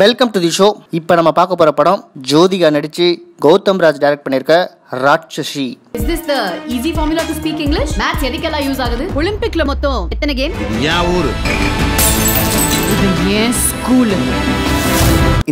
Welcome to the show இப்போ நம்ம பார்க்க போகிற படம் ஜோதிகா நடித்து கௌதம் ராஜ் டைரக்ட் பண்ணியிருக்க Raatchasi. Is this the easy formula to speak English? Maths எதுக்கெல்லாம் யூஸ் ஆகுது? ஒலிம்பிக்ல மொத்தம் எத்தனை கேம் என் ஊரு. இது ஏன் ஸ்கூல்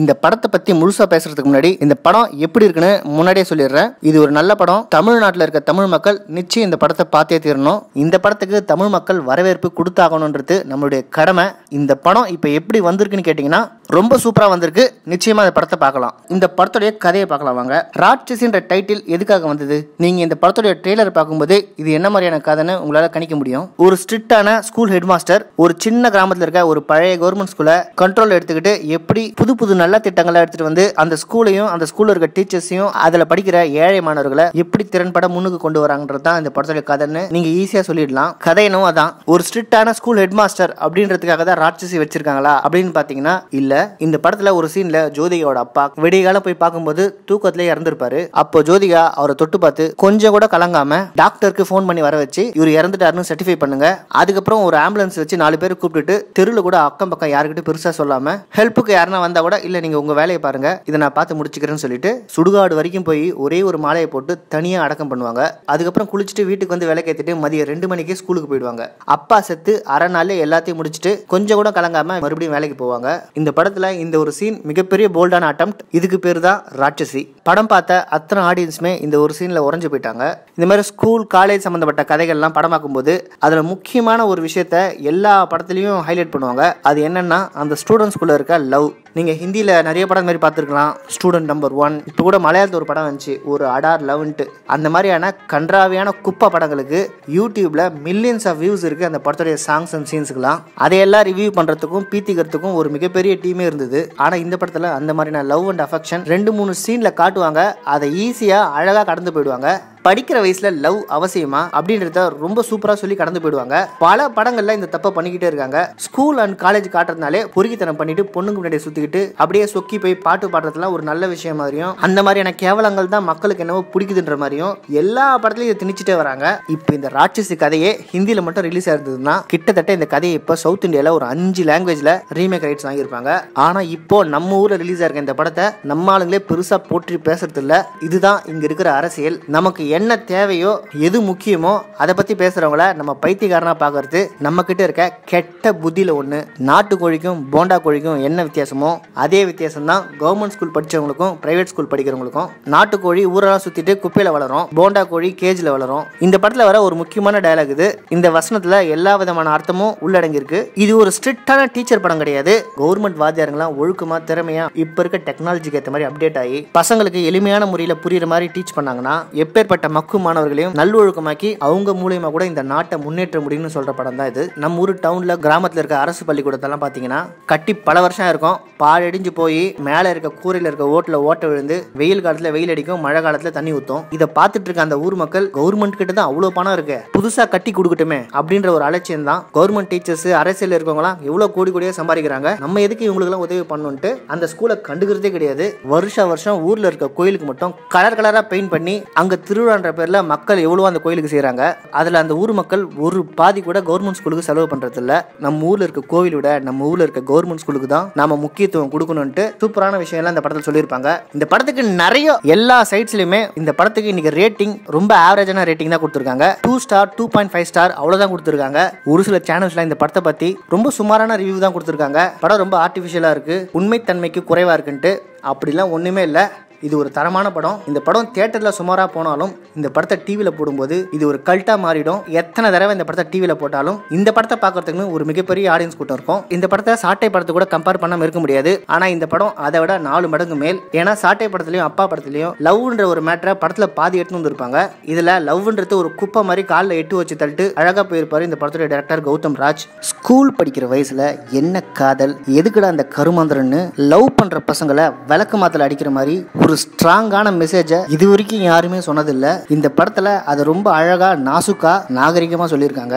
இந்த படத்தை பற்றி முழுசாக பேசுறதுக்கு முன்னாடி இந்த படம் எப்படி இருக்குன்னு முன்னாடியே சொல்லிடுறேன். இது ஒரு நல்ல படம். தமிழ்நாட்டில் இருக்க தமிழ் மக்கள் நிச்சயம் இந்த படத்தை பார்த்தே தீரணும். இந்த படத்துக்கு தமிழ் மக்கள் வரவேற்பு கொடுத்தாகணுன்றது நம்மளுடைய கடமை. இந்த படம் இப்போ எப்படி வந்திருக்குன்னு கேட்டிங்கன்னா ரொம்ப சூப்பராக வந்திருக்கு. நிச்சயமாக இந்த படத்தை பார்க்கலாம். இந்த படத்துடைய கதையை பார்க்கலாம் வாங்க. ராட்சசின்ற டைட்டில் எதுக்காக வந்தது? நீங்கள் இந்த படத்துடைய ட்ரெய்லர் பார்க்கும்போது இது என்ன மாதிரியான கதைன்னு உங்களால் கணிக்க முடியும். ஒரு ஸ்ட்ரிக்டான ஸ்கூல் ஹெட் மாஸ்டர் ஒரு சின்ன கிராமத்தில் இருக்க ஒரு பழைய கவர்மெண்ட் ஸ்கூலை கண்ட்ரோல் எடுத்துக்கிட்டு எப்படி புது புது நல்ல திட்டங்களை எடுத்துட்டு வந்து அந்த ஸ்கூலையும் அந்த ஸ்கூலில் இருக்க டீச்சர்ஸையும் அதில் படிக்கிற ஏழை மாணவர்களை எப்படி திறன்பட முன்னுக்கு கொண்டு வராங்கன்றது தான் இந்த படத்துடைய கதைன்னு நீங்கள் ஈஸியாக சொல்லிடலாம். கதை என்னவோ அதான். ஒரு ஸ்ட்ரிக்டான ஸ்கூல் ஹெட் மாஸ்டர் அப்படின்றதுக்காக தான் ராட்சசி வச்சிருக்காங்களா அப்படின்னு பார்த்தீங்கன்னா இல்லை. இந்த படத்தில் ஒரு சீனில் ஜோதிகாவோட அப்பா விடியகால போய் பார்க்கும்போது தூக்கத்திலே இறந்துருப்பாரு. அப்போ ஜோதிகா அவரை தொட்டு பார்த்து கொஞ்சம் கூட கலங்காம டாக்டருக்கு ஃபோன் பண்ணி வர வச்சு இவர் இறந்துட்டாருன்னு சர்டிஃபை பண்ணுங்க. அதுக்கப்புறம் ஒரு ஆம்புலன்ஸ் வச்சு நாலு பேர் கூப்பிட்டுட்டு தெருவில் கூட அக்கம் பக்கம் யாருக்கிட்டும் பெருசாக சொல்லாமல் ஹெல்ப்புக்கு யாருன்னா வந்தால் கூட இல்லை நீங்க உங்க வேலையை பாருங்க. இதை நான் பார்த்து முடிச்சுக்கிறேன்னு சொல்லிட்டு சுடுகாடு வரைக்கும் போய் ஒரே ஒரு மாலையை போட்டு தனியாக அடக்கம் பண்ணுவாங்க. அதுக்கப்புறம் குளிச்சுட்டு வீட்டுக்கு வந்து வேலை கேத்துட்டு மதியம் ரெண்டு மணிக்கு ஸ்கூலுக்கு போயிடுவாங்க. அப்பா செத்து அரை நாளே எல்லாத்தையும் முடிச்சுட்டு கொஞ்சம் கூட கலங்காம மறுபடியும் வேலைக்கு போவாங்க. இந்த படத்துல இந்த ஒரு சீன் மிகப்பெரிய போல்டான அட்டம் இதுக்கு பேர் தான் ராட்சசி. படம் பார்த்த அத்தனை ஆடியன்ஸுமே இந்த ஒரு சீனில் உறைஞ்சு போயிட்டாங்க. இந்த மாதிரி ஸ்கூல் காலேஜ் சம்மந்தப்பட்ட கதைகள்லாம் படமாக்கும் போது அதில் முக்கியமான ஒரு விஷயத்த எல்லா படத்துலையும் ஹைலைட் பண்ணுவாங்க. அது என்னன்னா அந்த ஸ்டூடெண்ட்ஸ்குள்ளே இருக்க லவ் நீங்கள் ஹிந்தியில் நிறைய படம் மாதிரி பார்த்துருக்கலாம். ஸ்டூடெண்ட் நம்பர் ஒன் இப்போ கூட மலையாளத்தில் ஒரு படம் வந்துச்சு. ஒரு அடார் லவ்ன்ட்டு அந்த மாதிரியான கன்றாவியான குப்பை படங்களுக்கு யூடியூப்பில் மில்லியன்ஸ் ஆஃப் வியூஸ் இருக்குது அந்த படத்துடைய சாங்ஸ் அண்ட் சீன்ஸ்க்குலாம் அதையெல்லாம் ரிவ்யூ பண்ணுறதுக்கும் பீத்திக்கிறதுக்கும் ஒரு மிகப்பெரிய டீமே இருந்தது. ஆனால் இந்த படத்தில் அந்த மாதிரியான லவ் அண்ட் அஃபெக்ஷன் ரெண்டு மூணு சீனில் காட்டுவாங்க. அதை ஈஸியாக அழகாக கடந்து போயிடுவாங்க. படிக்கிற வயசுல லவ் அவசியமா அப்படின்றத ரொம்ப சூப்பரா சொல்லி கடந்து போயிடுவாங்க. பல படங்கள்ல இந்த தப்பை பண்ணிக்கிட்டே இருக்காங்க. ஸ்கூல் அண்ட் காலேஜ் காட்டுறதுனாலே பொறுக்கித்தனம் பண்ணிட்டு பொண்ணுக்கு முன்னாடி சுத்திக்கிட்டு அப்படியே சொக்கி போய் பாட்டு பாடுறதுலாம் ஒரு நல்ல விஷயம் மாதிரியும் அந்த மாதிரியான கேவலங்கள் தான் மக்களுக்கு என்னவோ பிடிக்குதுன்ற மாதிரியும் எல்லா படத்துலயும் இதை திணிச்சிட்டே வராங்க. இப்போ இந்த ராட்சசி கதையே ஹிந்தியில மட்டும் ரிலீஸ் ஆயிருந்ததுன்னா கிட்டத்தட்ட இந்த கதையை இப்போ சவுத் இந்தியால ஒரு அஞ்சு லாங்குவேஜ்ல ரீமேக் ரைட்ஸ் வாங்கியிருப்பாங்க. ஆனா இப்போ நம்ம ஊர்ல ரிலீஸ் ஆயிருக்க இந்த படத்தை நம்ம ஆளுங்களே பெருசா போற்றி பேசுறது இல்ல இதுதான் இங்க இருக்கிற அரசியல். நமக்கு என்ன தேவையோ எது முக்கியமோ அதை பத்தி பேசுறவங்கள நம்ம பைத்தியக்காரனா பாக்குறது நம்ம கிட்ட இருக்க கெட்ட புத்தியில ஒண்ணு. நாட்டு கோழிக்கும் போண்டா கோழிக்கும் என்ன வித்தியாசமோ அதே வித்தியாசம் தான் கவர்மெண்ட் ஸ்கூல் படிச்சவங்களுக்கும் பிரைவேட் ஸ்கூல் படிக்கிறவங்களுக்கும். நாட்டுக்கோழி ஊரெல்லாம் சுத்திட்டு குப்பையில வளரும் போண்டா கோழி கேஜில் வளரும். இந்த படத்துல வர ஒரு முக்கியமான டயலாக் இது. இந்த வசனத்துல எல்லா விதமான அர்த்தமும் உள்ளடங்கியிருக்கு. இது ஒரு ஸ்ட்ரிக்டான டீச்சர் படம் கிடையாது. கவர்மெண்ட் வாத்தியாருங்களாம் ஒழுக்கமா திறமையா இப்ப இருக்க டெக்னாலஜிக்கு ஏற்ற மாதிரி அப்டேட் ஆகி பசங்களுக்கு எளிமையான முறையில புரியுற மாதிரி டீச் பண்ணாங்கன்னா எப்பேற்பட்ட மக்கு மாணவர்களையும் நல்லொழுக்கமாக்கி அவங்க மூலியமா கூட இந்த நாட்டை முன்னேற்ற முடியும்னு சொல்ற படம் தான் இது. நம்ம ஊர் டவுன்ல கிராமத்துல இருக்க அரசு பள்ளிக்கூடத்தெல்லாம் பாத்தீங்கன்னா கட்டி பல வருஷம் இருக்கும் பாழடிஞ்சு போய் மேல இருக்க கூரையில இருக்க ஓட்டுல ஓட்ட விழுந்து வெயில் காலத்துல வெயில் அடிக்கும் மழை காலத்துல தண்ணி ஊத்தும். இதை பார்த்துட்டு இருக்க அந்த ஊர் மக்கள் கவர்மெண்ட் கிட்ட தான் அவ்வளவு பணம் இருக்கு. புதுசா கட்டி கொடுக்கட்டுமே அப்படின்ற ஒரு அலட்சியம் தான். கவர்மெண்ட் டீச்சர்ஸ் அரசியல் இருக்கவங்களாம் எவ்வளவு கோடி கோடியா சம்பாதிக்கிறாங்க. நம்ம எதுக்கு இவங்களுக்கு எல்லாம் உதவி பண்ணுன்ட்டு அந்த ஸ்கூலை கண்டுக்கிறதே கிடையாது. வருஷ வருஷம் ஊர்ல இருக்க கோயிலுக்கு மட்டும் கலர் கலரா பெயிண்ட் பண்ணி அங்க திருவிழான்ற பேரில் மக்கள் எவ்வளோ அந்த கோயிலுக்கு செய்கிறாங்க அதில் அந்த ஊர் மக்கள் ஒரு பாதி கூட கவர்மெண்ட் ஸ்கூலுக்கு செலவு பண்ணுறதில்ல நம்ம ஊரில் இருக்க கோவிலோட விட நம்ம ஊரில் இருக்க கவர்மெண்ட் ஸ்கூலுக்கு தான் நாம் முக்கியத்துவம் கொடுக்கணும்ட்டு சூப்பரான விஷயம்லாம் இந்த படத்தில் சொல்லியிருப்பாங்க. இந்த படத்துக்கு நிறைய எல்லா சைட்ஸ்லையுமே இந்த படத்துக்கு இன்னைக்கு ரேட்டிங் ரொம்ப ஆவரேஜான ரேட்டிங் தான் கொடுத்துருக்காங்க. Two star two point five star அவ்வளோதான் கொடுத்துருக்காங்க. ஒரு சில சேனல்ஸ்லாம் இந்த படத்தை பற்றி ரொம்ப சுமாரான ரிவ்யூ தான் கொடுத்துருக்காங்க. படம் ரொம்ப ஆர்டிஃபிஷியலாக இருக்குது உண்மைத்தன்மைக்கு குறைவாக இருக்குன்ட்டு அப்படிலாம் ஒன்றுமே இல்லை. இது ஒரு தரமான படம். இந்த படம் தியேட்டரில் சுமாராக போனாலும் இந்த படத்தை டிவியில் போடும்போது இது ஒரு கல்ட்டாக மாறிடும். எத்தனை தடவை இந்த படத்தை டிவியில் போட்டாலும் இந்த படத்தை பார்க்கறதுக்குன்னு ஒரு மிகப்பெரிய ஆடியன்ஸ் கூட்டம் இருக்கும். இந்த படத்தை சாட்டை படத்தை கூட கம்பேர் பண்ணாமல் இருக்க முடியாது. ஆனால் இந்த படம் அதை விட நாலு மடங்கு மேல். ஏன்னா சாட்டை படத்துலையும் அப்பா படத்துலையும் லவ்ன்ற ஒரு மேட்டரை படத்தில் பாதி எடுத்து வந்திருப்பாங்க. இதில் லவ்ன்றது ஒரு குப்பை மாதிரி காலில் எட்டு வச்சு தள்ளிட்டு அழகாக போயிருப்பார் இந்த படத்துடைய டேரக்டர் கௌதம் ராஜ். ஸ்கூல் படிக்கிற வயசில் என்ன காதல் எதுக்குடா அந்த கருமாந்திரன்னு லவ் பண்ணுற பசங்களை விளக்கு மாத்தல அடிக்கிற மாதிரி ஒரு ஸ்ட்ராங்கான மெசேஜை இது வரைக்கும் யாருமே சொன்னதில்லை. இந்த படத்துல அதை ரொம்ப அழகா நாசுக்கா நாகரிகமா சொல்லியிருக்காங்க.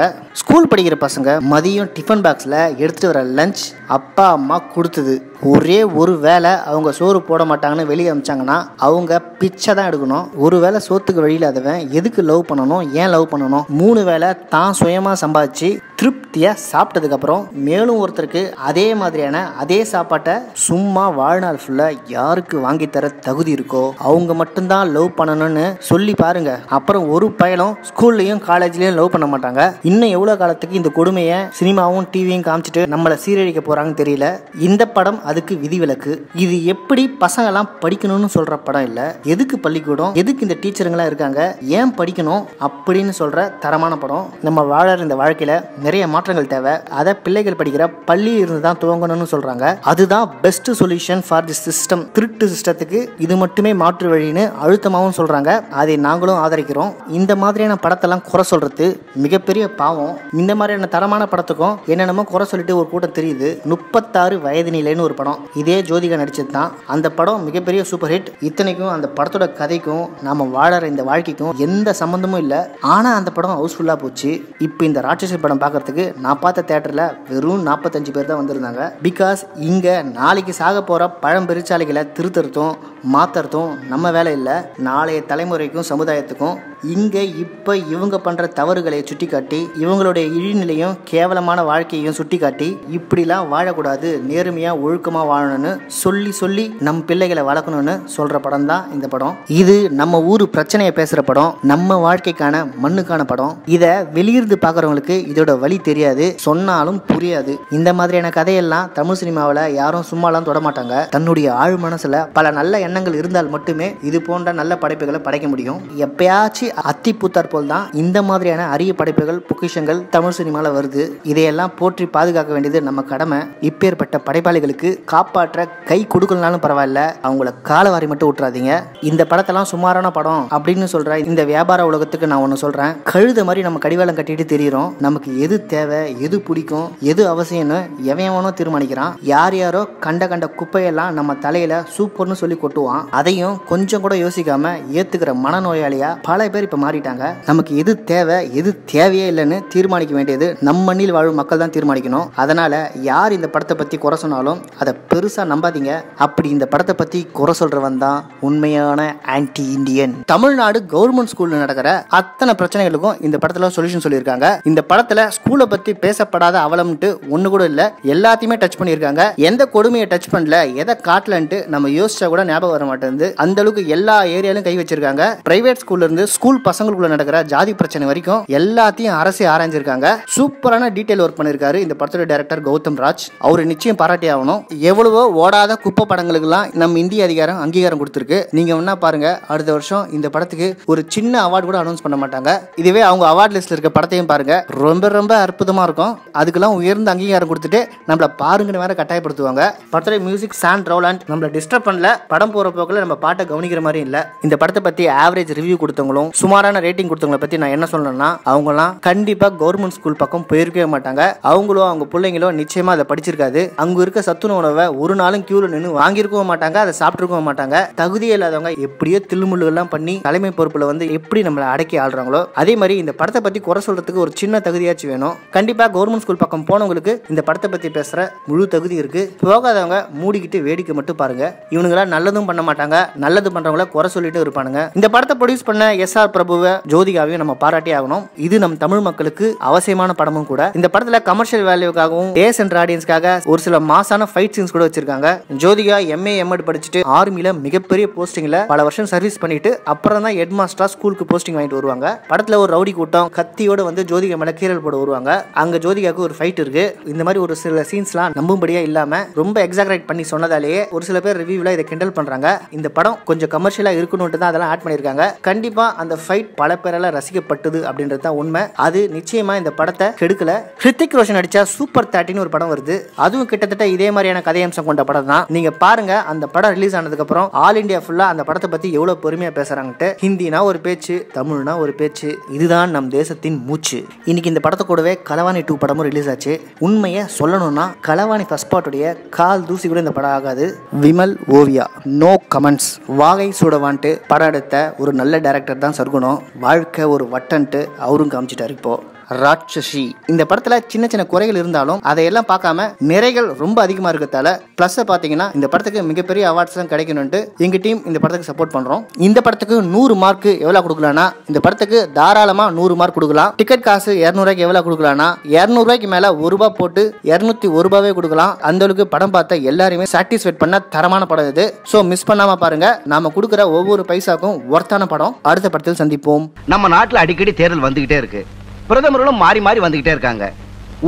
ஸ்கூல் படிக்கிற பசங்க மதியம் டிஃபன் பாக்ஸில் எடுத்துகிட்டு வர லஞ்ச் அப்பா அம்மா கொடுத்தது. ஒரே ஒரு வேளை அவங்க சோறு போட மாட்டாங்கன்னு வெளியே அமிச்சாங்கன்னா அவங்க பிச்சை தான் எடுக்கணும். ஒரு வேளை சோத்துக்கு வழியில்லாதவன் எதுக்கு லவ் பண்ணணும்? ஏன் லவ் பண்ணணும்? மூணு வேளை தான் சுயமாக சம்பாதிச்சு திருப்தியாக சாப்பிட்டதுக்கப்புறம் மேலும் ஒருத்தருக்கு அதே மாதிரியான அதே சாப்பாட்டை சும்மா வாழ்நாள் ஃபுல்லாக யாருக்கு வாங்கி தர தகுதி இருக்கோ அவங்க மட்டும்தான் லவ் பண்ணணும்னு சொல்லி பாருங்க. அப்புறம் ஒரு பயலும் ஸ்கூல்லையும் காலேஜ்லேயும் லவ் பண்ண மாட்டாங்க. இன்னும் எவ்வளோ காலத்துக்கு இந்த கொடுமையை சினிமாவும் டிவியும் காமிச்சிட்டு நம்மளை சீரழிக்க போகிறாங்கன்னு தெரியல. இந்த படம் அதுக்கு விதிவிலக்கு. இது எப்படி பசங்கெல்லாம் படிக்கணும்னு சொல்கிற படம் இல்லை. எதுக்கு பள்ளிக்கூடம்? எதுக்கு இந்த டீச்சருங்களாம் இருக்காங்க? ஏன் படிக்கணும்? அப்படின்னு சொல்கிற தரமான படம். நம்ம வாழற இந்த வாழ்க்கையில் நிறைய மாற்றங்கள் தேவை. அதை பிள்ளைகள் படிக்கிற பள்ளியில் இருந்து தான் துவங்கணும்னு சொல்கிறாங்க அதுதான் best solution for the system திருட்டு சிஸ்டத்துக்கு இது மட்டுமே மாற்று வழின்னு அழுத்தமாகவும் சொல்கிறாங்க அதை நாங்களும் ஆதரிக்கிறோம். இந்த மாதிரியான படத்தெல்லாம் குறை சொல்கிறது மிகப்பெரிய பாவம். இந்த மாதிரியான தரமான படத்துக்கும் என்னென்னமோ குறை சொல்லிட்டு ஒரு கூட்டம் தெரியுது. முப்பத்தாறு வயது நிலைன்னு ஒரு படம். இதே ஜோதிகா நடிச்சது தான் அந்த படம் மிகப்பெரிய சூப்பர் ஹிட் இத்தனைக்கும் அந்த படத்தோட கதைக்கும் நாம வாழற இந்த வாழ்க்கைக்கும் எந்த சம்மந்தமும் இல்லை. ஆனால் அந்த படம் ஹவுஸ்ஃபுல்லாக போச்சு. இப்போ இந்த ராட்சசி படம் பார்க்கறதுக்கு நான் பார்த்த தேட்டரில் வெறும் நாற்பத்தஞ்சு பேர் தான் வந்திருந்தாங்க. பிகாஸ் இங்கே நாளைக்கு சாக போகிற பழம் பெருச்சாலைகளை திருத்தறதும் மாத்துறதும் நம்ம வேலை இல்லை. நாளைய தலைமுறைக்கும் சமுதாயத்துக்கும் இங்கே இப்போ இவங்க பண்ணுற தவறுகளை சுட்டி காட்டி இவங்களுடைய இழிநிலையும் கேவலமான வாழ்க்கையையும் சுட்டி காட்டி இப்படிலாம் வாழக்கூடாது நேர்மையாக ஒழுக்கமாக வாழணும்னு சொல்லி சொல்லி நம் பிள்ளைகளை வளர்க்கணும்னு சொல்கிற படம் தான் இந்த படம். இது நம்ம ஊர் பிரச்சனையை பேசுகிற படம் நம்ம வாழ்க்கைக்கான மண்ணுக்கான படம். இதை வெளியிருந்து பார்க்குறவங்களுக்கு இதோட வழி தெரியாது சொன்னாலும் புரியாது. இந்த மாதிரியான கதையெல்லாம் தமிழ் சினிமாவில் யாரும் சும்மாலாம் தொட மாட்டாங்க. தன்னுடைய ஆழ் மனசில் பல நல்ல எண்ணங்கள் இருந்தால் மட்டுமே இது போன்ற நல்ல படைப்புகளை படைக்க முடியும். எப்பயாச்சும் அத்தி பூத்தார் போல் தான் இந்த மாதிரியான அரிய படைப்புகள் பொக்கிஷங்கள் தமிழ் சினிமாவில் வருது. இதையெல்லாம் போற்றி பாதுகாக்க வேண்டியது நம்ம கடமை. இப்பேற்பட்ட படைப்பாளிகளுக்கு காப்பாற்ற கை கொடுக்கலனாலும் பரவாயில்ல. அவங்கள காலவாரி மட்டும் விட்டுறாதீங்க இந்த படத்தெல்லாம் சுமாரான படம் அப்படின்னு சொல்ற இந்த வியாபார உலகத்துக்கு நான் ஒன்று சொல்றேன். கழுத மாதிரி நம்ம கடிவாளம் கட்டிட்டு தெரியிறோம். நமக்கு எது தேவை எது பிடிக்கும் எது அவசியம்னு எவன் எவனோ தீர்மானிக்கிறான். யார் யாரோ கண்ட கண்ட குப்பையெல்லாம் நம்ம தலையில சூப்பர்னு சொல்லி கொட்டுவான். அதையும் கொஞ்சம் கூட யோசிக்காம ஏத்துக்கிற மனநோயாளியா பல பேர் இப்ப மாறிட்டாங்க. நமக்கு எது தேவை எது தேவையே இல்லைன்னு தீர்மானிக்க வேண்டியது நம் மண்ணில் வாழும் மக்கள் தான் தீர்மானிக்கணும். அதனால யார் இந்த படத்தை பத்தி குறை சொன்னாலும் அதை பெருசா நம்பாதீங்க. அப்படி இந்த படத்தை பத்தி குறை சொல்றவன் தான் உண்மையான ஆன்டி இந்தியன் தமிழ்நாடு கவர்மெண்ட் ஸ்கூல்ல நடக்கிற அத்தனை பிரச்சனைகளுக்கும் இந்த படத்துல சொல்யூஷன் சொல்லியிருக்காங்க. இந்த படத்துல ஸ்கூலை பத்தி பேசப்படாத அவலம்ட்டு ஒண்ணு கூட இல்ல. எல்லாத்தையுமே டச் பண்ணியிருக்காங்க. எந்த கொடுமையை டச் பண்ணல எதை காட்டலன்ட்டு நம்ம யோசிச்சா கூட ஞாபகம் வர மாட்டேங்குது. அந்த அளவுக்கு எல்லா ஏரியாலும் கை வச்சிருக்காங்க. பிரைவேட் ஸ்கூல்ல இருந்து ஸ்கூல் பசங்களுக்குள்ள நடக்கிற ஜாதி பிரச்சனை வரைக்கும் எல்லாத்தையும் அரசு ஆராய்ஞ்சிருக்காங்க. சூப்பரான டீடைல் ஒர்க் பண்ணிருக்காரு இந்த படத்தோட டேரக்டர் கௌதம் ராஜ். அவர் நிச்சயம் பாராட்டி ஆகணும். எவ்வளவோ ஓடாத குப்பை படங்களுக்கெல்லாம் நம்ம இந்திய அதிகாரம் அங்கீகாரம் கொடுத்துருக்கு. நீங்க வேணா பாருங்க அடுத்த வருஷம் இந்த படத்துக்கு ஒரு சின்ன அவார்டு கூட அனௌன்ஸ் பண்ண மாட்டாங்க. இதுவே அவங்க அவார்ட் லிஸ்ட்ல இருக்க படத்தையும் பாருங்க. ரொம்ப ரொம்ப அற்புதமா இருக்கும். அதுக்கெல்லாம் உயர்ந்த அங்கீகாரம் கொடுத்துட்டு நம்மள பாருங்கன்னு வேற கட்டாயப்படுத்துவாங்க. படத்தோட மியூசிக் சாண்ட் ரோலாண்ட் நம்மள டிஸ்டர்ப் பண்ணல. படம் போற போக்கில் நம்ம பாட்டை கவனிக்கிற மாதிரி இல்லை. இந்த படத்தை பத்தி ஆவரேஜ் ரிவ்யூ கொடுத்தவங்களும் சுமாரான ரேட்டிங் கொடுத்தவங்கள பத்தி நான் என்ன சொல்லணும்னா அவங்கலாம் கண்டிப்பா கவர்மெண்ட் ஸ்கூல் பக்கம் போயிருக்கவே மாட்டாங்க. அவங்களும் அவங்க பிள்ளைங்களோ நிச்சயமா அதை படிச்சிருக்காது. அங்க இருக்க சத்துண உணவை ஒரு நாளும் கியூல நின்று வாங்கியிருக்கவும் மாட்டாங்க அதை சாப்பிட்டுருக்கவும் மாட்டாங்க. தகுதி இல்லாதவங்க எப்படியோ தில்லுமுள்ளு பண்ணி தலைமை பொறுப்புல வந்து எப்படி நம்மளை அடக்கி ஆள்றாங்களோ அதே மாதிரி இந்த படத்தை பத்தி குறை சொல்றதுக்கு ஒரு சின்ன தகுதியாச்சும் வேணும். கண்டிப்பா கவர்மெண்ட் ஸ்கூல் பக்கம் போனவங்களுக்கு இந்த படத்தை பத்தி பேசுற முழு தகுதி இருக்கு. போகாதவங்க மூடிக்கிட்டு வேடிக்கை மட்டும் பாருங்க. இவனுங்களா நல்லதும் பண்ண மாட்டாங்க நல்லது பண்றவங்கள குறை சொல்லிட்டு இருப்பானுங்க. இந்த படத்தை ப்ரொடியூஸ் பண்ண எஸ் ஆர் பிரபுவை ஜோதிகாவையும் நம்ம பாராட்டி ஆகணும். இது நம் தமிழ் மக்களுக்கு அவசியமான படமும் கூட. இந்த படத்துல கமர்ஷியல் வேல்யூக்காகவும் டேஸ் அண்ட் ஆடியன்ஸ்க்காக ஒரு சில மாசான ஃபைட் சீன்ஸ் கூட வச்சிருக்காங்க. ஜோதிகா எம்ஏ எம்எட் படிச்சுட்டு ஆர்மியில மிகப்பெரிய போஸ்டிங்ல பல வருஷம் சர்வீஸ் பண்ணிட்டு அப்புறம் தான் ஹெட் மாஸ்டரா ஸ்கூலுக்கு போஸ்டிங் வாங்கிட்டு வருவாங்க. படத்துல ஒரு ரவுடி கூட்டம் கத்தியோட வந்து ஜோதிகா மேல கீரல் போட வருவாங்க. அங்க ஜோதிகாவுக்கு ஒரு ஃபைட் இருக்கு. இந்த மாதிரி ஒரு சில சீன்ஸ்லாம் நம்பும்படியா இல்லாம ரொம்ப எக்ஸாக்ரேட் பண்ணி சொன்னதாலேயே ஒரு சில பேர் ரிவ்யூல இதை கிண்டல் பண்றாங்க. இந்த படம் கொஞ்சம் கமர்ஷியலா இருக்கணும்ட்டு தான் அதெல்லாம் ஆட் பண்ணியிருக்காங்க. கண்டிப்பா அந்த ஃபைட் பல பேரால் ரசிக்கப்பட்டது அப்படின்றது தான் உண்மை. அது நிச்சயமாக இந்த படத்தை கெடுக்கல. ஹிருத்திக் ரோஷன் நடிச்ச சூப்பர் தேர்ட்டின்னு ஒரு படம் வருது. அதுவும் கிட்டத்தட்ட இதே மாதிரியான கதையம்சம் கொண்ட படம் தான். நீங்க பாருங்க அந்த படம் ரிலீஸ் ஆனதுக்கு அப்புறம் ஆல் இந்தியா ஃபுல்லா அந்த படத்தை பத்தி எவ்வளவு பொறுமையாக பேசுறாங்கட்டு ஹிந்தினா ஒரு பேச்சு தமிழ்னா ஒரு பேச்சு. இதுதான் நம் தேசத்தின் மூச்சு. இன்னைக்கு இந்த படத்தை கூடவே கலவாணி டூ படமும் ரிலீஸ் ஆச்சு. உண்மையை சொல்லணும்னா கலவாணி ஃபர்ஸ்ட் பார்ட்டுடைய கால் தூசி கூட இந்த படம் ஆகாது. விமல் ஓவியா நோ கமெண்ட்ஸ் வாகை சூடவான்ட்டு படம் எடுத்த ஒரு நல்ல டேரக்டர் தான் சர்க்குணம். வாழ்க்கை ஒரு வட்டன்ட்டு அவரும் காமிச்சிட்டார் இப்போ. ராட்சசி. இந்த படத்துல சின்ன சின்ன குறைகள் இருந்தாலும் அதையெல்லாம் பார்க்காம நிறைகள் ரொம்ப அதிகமா இருக்கிறதால பிளஸ் பாத்தீங்கன்னா இந்த படத்துக்கு மிகப்பெரிய அவார்ட்ஸ் எல்லாம் கிடைக்கணும்ட்டு எங்க டீம் இந்த படத்துக்கு சப்போர்ட் பண்றோம். இந்த படத்துக்கு நூறு மார்க் எவ்வளவு கொடுக்கலாம்னா இந்த படத்துக்கு தாராளமா நூறு மார்க் கொடுக்கலாம். டிக்கெட் காசு இரநூறுவாய்க்கு எவ்வளவு கொடுக்கலாம்னா இரநூறுவாய்க்கு மேல ஒரு ரூபாய் போட்டு இரநூத்தி ஒரு ரூபாவே கொடுக்கலாம். அந்த அளவுக்கு படம் பார்த்த எல்லாருமே சாட்டிஸ்ஃபைட் பண்ண தரமான படம் இது. ஸோ மிஸ் பண்ணாம பாருங்க. நாம கொடுக்குற ஒவ்வொரு பைசாக்கும் ஒர்த்தான படம். அடுத்த படத்தில் சந்திப்போம். நம்ம நாட்டுல அடிக்கடி தேர்தல் வந்துகிட்டே இருக்கு. பிரதமர்களும் மாறி மாறி வந்துகிட்டே இருக்காங்க.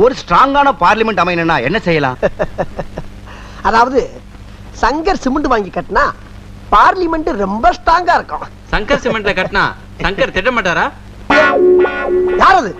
ஒரு ஸ்ட்ராங்கான பார்லிமெண்ட் அமையணும்னா என்ன செய்யலாம்? அதாவது சங்கர் சிமெண்ட் வாங்கி கட்டினா பார்லிமெண்ட் ரொம்ப ஸ்ட்ராங்கா இருக்கும். சங்கர் சிமெண்ட்ல கட்டினா சங்கர் திட்ட மாட்டாரா யார் அது?